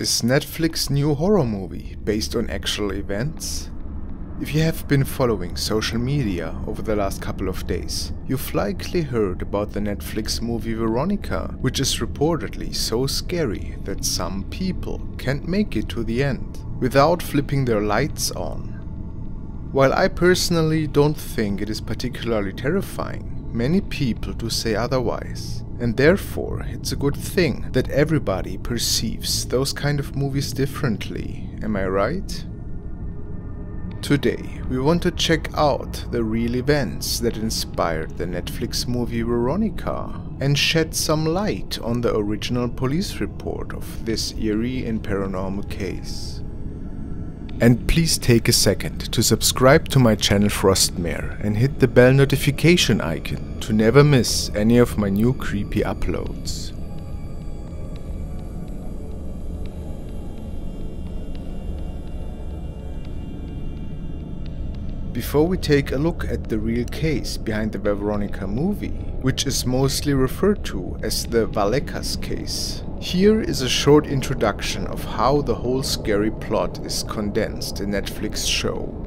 Is Netflix new horror movie based on actual events? If you have been following social media over the last couple of days, you've likely heard about the Netflix movie Veronica, which is reportedly so scary that some people can't make it to the end without flipping their lights on. While I personally don't think it is particularly terrifying, many people do say otherwise. And therefore, it's a good thing that everybody perceives those kind of movies differently, am I right? Today, we want to check out the real events that inspired the Netflix movie Veronica and shed some light on the original police report of this eerie and paranormal case. And please take a second to subscribe to my channel Frostmare and hit the bell notification icon to never miss any of my new creepy uploads. Before we take a look at the real case behind the Veronica movie, which is mostly referred to as the Vallecas case, here is a short introduction of how the whole scary plot is condensed in Netflix show.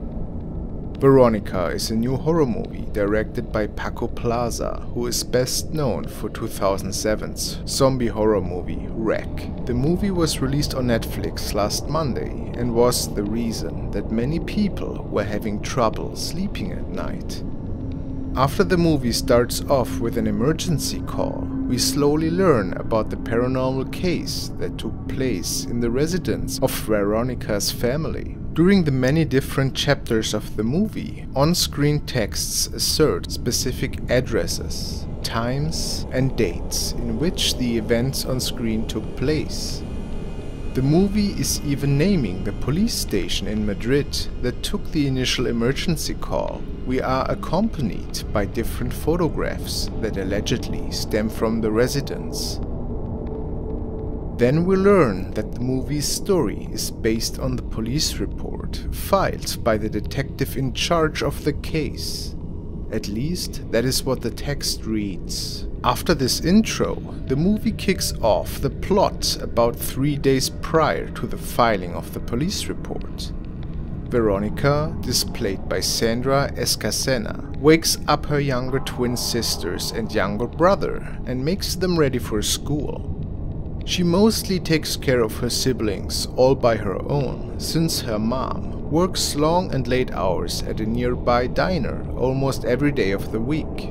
Veronica is a new horror movie directed by Paco Plaza, who is best known for 2007's zombie horror movie REC. The movie was released on Netflix last Monday and was the reason that many people were having trouble sleeping at night. After the movie starts off with an emergency call, we slowly learn about the paranormal case that took place in the residence of Veronica's family. During the many different chapters of the movie, on-screen texts assert specific addresses, times and dates in which the events on screen took place. The movie is even naming the police station in Madrid that took the initial emergency call. We are accompanied by different photographs that allegedly stem from the residence. Then we learn that the movie's story is based on the police report filed by the detective in charge of the case. At least, that is what the text reads. After this intro, the movie kicks off the plot about three days prior to the filing of the police report. Veronica, displayed by Sandra Escacena, wakes up her younger twin sisters and younger brother and makes them ready for school. She mostly takes care of her siblings all by her own, since her mom works long and late hours at a nearby diner almost every day of the week.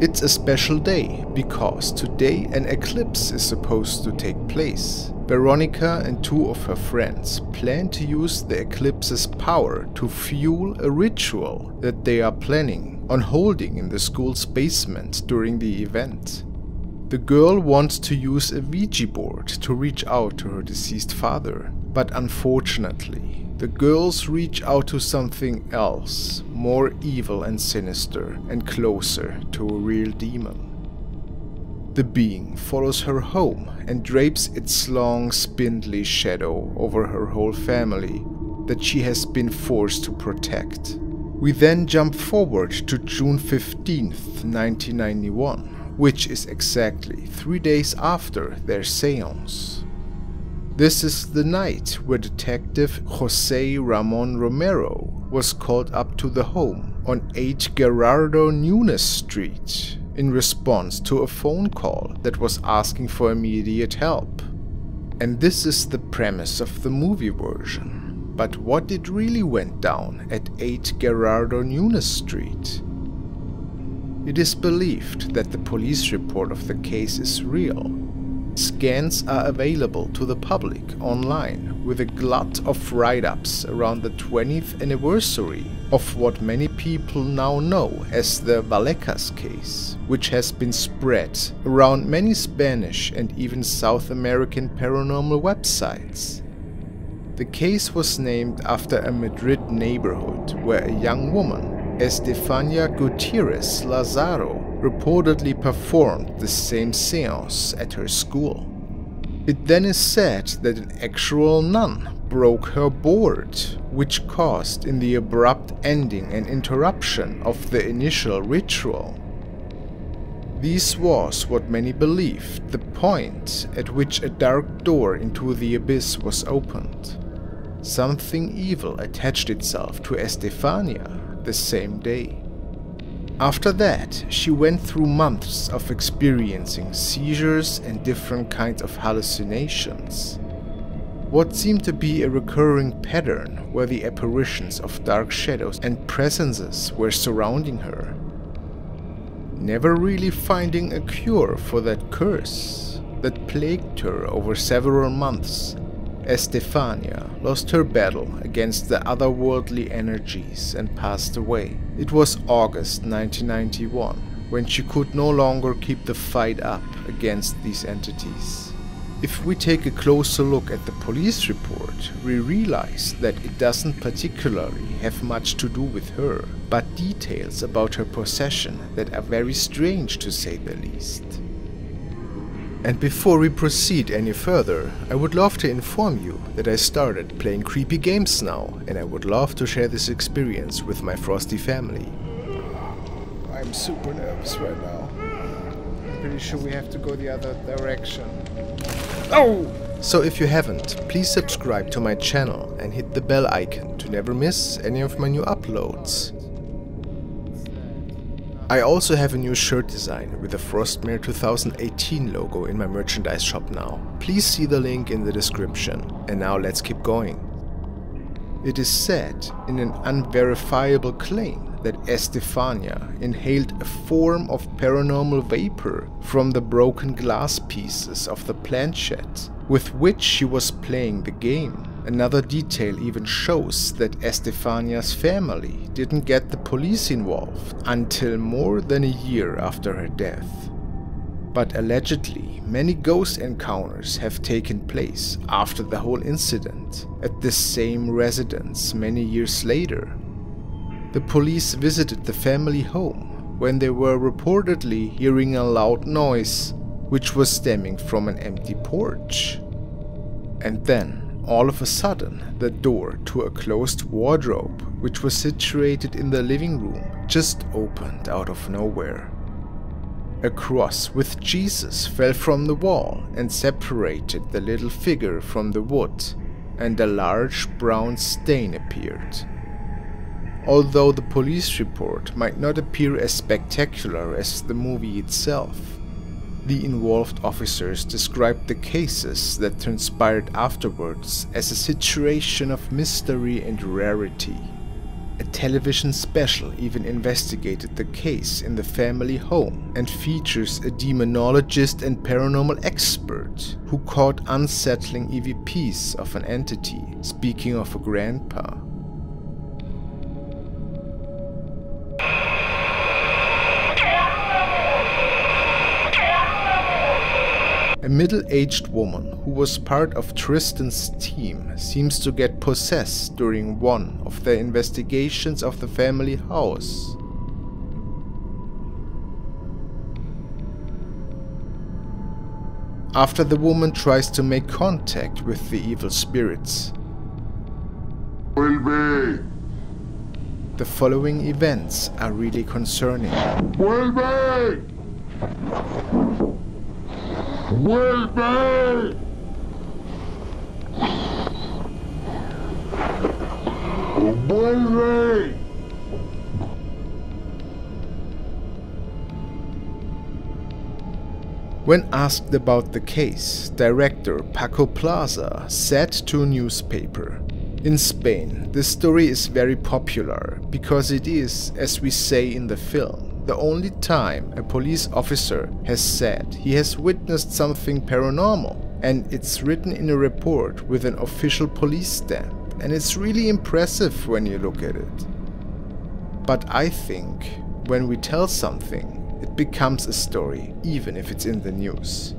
It's a special day because today an eclipse is supposed to take place. Veronica and two of her friends plan to use the eclipse's power to fuel a ritual that they are planning on holding in the school's basement during the event. The girl wants to use a Ouija board to reach out to her deceased father, but unfortunately, the girls reach out to something else, more evil and sinister, and closer to a real demon. The being follows her home and drapes its long, spindly shadow over her whole family that she has been forced to protect. We then jump forward to June 15th, 1991, which is exactly three days after their seance. This is the night where Detective Jose Ramon Romero was called up to the home on 8 Gerardo Nunes Street in response to a phone call that was asking for immediate help. And this is the premise of the movie version. But what did really went down at 8 Gerardo Nunes Street? It is believed that the police report of the case is real Scans are available to the public online with a glut of write-ups around the 20th anniversary of what many people now know as the Vallecas case, which has been spread around many Spanish and even South American paranormal websites. The case was named after a Madrid neighborhood where a young woman Estefania Gutierrez Lazaro reportedly performed the same seance at her school. It then is said that an actual nun broke her board, which caused in the abrupt ending and interruption of the initial ritual. This was what many believed the point at which a dark door into the abyss was opened. Something evil attached itself to Estefania the same day. After that, she went through months of experiencing seizures and different kinds of hallucinations. What seemed to be a recurring pattern were the apparitions of dark shadows and presences were surrounding her. Never really finding a cure for that curse that plagued her over several months, Estefania lost her battle against the otherworldly energies and passed away. It was August 1991 when she could no longer keep the fight up against these entities. If we take a closer look at the police report, we realize that it doesn't particularly have much to do with her, but details about her possession that are very strange to say the least. And before we proceed any further, I would love to inform you that I started playing creepy games now, and I would love to share this experience with my frosty family. I'm super nervous right now. I'm pretty sure we have to go the other direction. Oh! So if you haven't, please subscribe to my channel and hit the bell icon to never miss any of my new uploads. I also have a new shirt design with the Frostmare 2018 logo in my merchandise shop now. Please see the link in the description. And now let's keep going. It is said in an unverifiable claim that Estefania inhaled a form of paranormal vapor from the broken glass pieces of the planchette with which she was playing the game. Another detail even shows that Estefania's family didn't get the police involved until more than a year after her death. But allegedly, many ghost encounters have taken place after the whole incident at the same residence many years later. The police visited the family home when they were reportedly hearing a loud noise which was stemming from an empty porch. And then all of a sudden, the door to a closed wardrobe, which was situated in the living room, just opened out of nowhere. A cross with Jesus fell from the wall and separated the little figure from the wood, and a large brown stain appeared. Although the police report might not appear as spectacular as the movie itself, the involved officers described the cases that transpired afterwards as a situation of mystery and rarity. A television special even investigated the case in the family home and features a demonologist and paranormal expert who caught unsettling EVPs of an entity, speaking of a grandpa. Middle-aged woman who was part of Tristan's team seems to get possessed during one of the investigations of the family house. After the woman tries to make contact with the evil spirits. The following events are really concerning. Vuelve. ¡Vuelve! ¡Vuelve! When asked about the case, director Paco Plaza said to a newspaper, In Spain, this story is very popular because it is, as we say in the film, the only time a police officer has said he has witnessed something paranormal, and it's written in a report with an official police stamp, and it's really impressive when you look at it. But I think when we tell something, it becomes a story, even if it's in the news.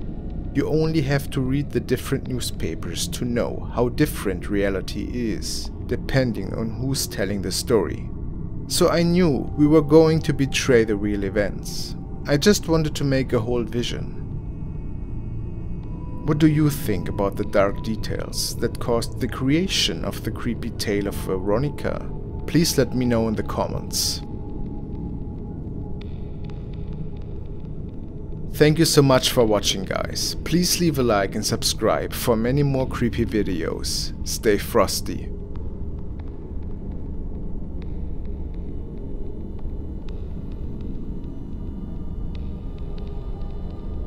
You only have to read the different newspapers to know how different reality is, depending on who's telling the story. So I knew we were going to betray the real events. I just wanted to make a whole vision. What do you think about the dark details that caused the creation of the creepy tale of Veronica? Please let me know in the comments. Thank you so much for watching guys. Please leave a like and subscribe for many more creepy videos. Stay frosty.